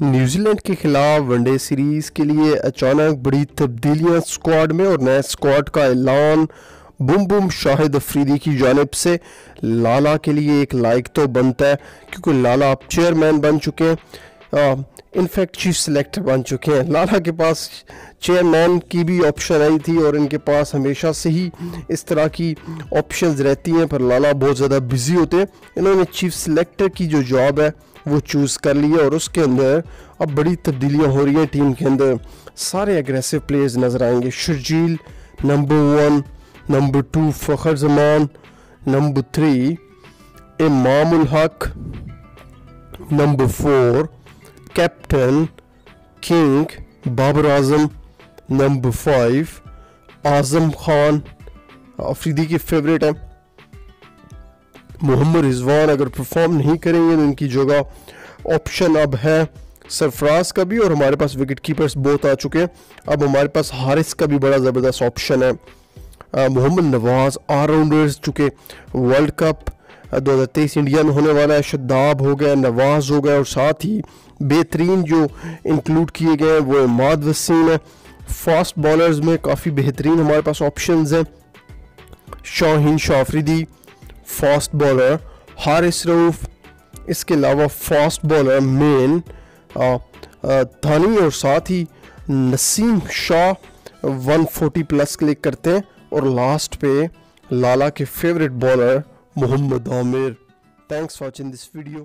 New Zealand کے خلاف one day series کے لیے اچانک بڑی تبدیلیاں سکواڈ میں اور نئے سکواڈ کا اعلان بم بم شاہد افریدی کی جانب سے۔ لالا کے لیے ایک لائق تو بنتا ہے کیونکہ لالا اب چیئرمین بن چکے ہیں۔ انفیکٹ چیف سلیکٹر بن چکے ہیں۔ لالا کے پاس چیئرمین کی بھی آپشن آئی تھی اور ان کے پاس ہمیشہ سے ہی اس طرح کی آپشنز رہتی ہیں، پر لالا بہت زیادہ بزی ہوتے ہیں۔ انہوں نے چیف سلیکٹر کی جو جاب ہے وہ چوز کر لیا اور اس کے اندر اب بڑی تبدیلیاں ہو رہی ہیں ٹیم کے اندر۔ سارے اگریسو پلیئرز نظر آئیں گے۔ Sharjeel number one number two Fakhar Zaman number three Imam ulHaq number four captain king Babar Azam number five Azam Khan. Afridi کے فیوریٹ ہیں۔ محمد رضوان اگر پرفارم نہیں کریں گے تو ان کی جگہ آپشن اب ہے سرفراز کا بھی اور ہمارے پاس وکٹ کیپرز بہت آ چکے ہیں۔ اب ہمارے پاس حارث کا بھی بڑا زبردست آپشن ہے۔ محمد نواز آل راؤنڈرز چکے ورلڈ کپ دو ہزار تیئیس انڈیا میں ہونے والا ہے، شداب ہو گیا، نواز ہو گیا اور ساتھ ہی بہترین جو انکلوڈ کیے گئے ہیں، وہ اماد وسیم ہے فاسٹ بالرز میں کافی بہترین ہمارے پاس آپشنز ہیں۔ شاہین شافریدی فاسٹ بالر حارث روف اس کے علاوہ فاسٹ بالر مین دھانی اور ساتھ ہی Naseem Shah one forty plus clock کرتے ہیں اور لاسٹ پہ لالا کے favourite bowler Mohammad Amir. Thanks watching this video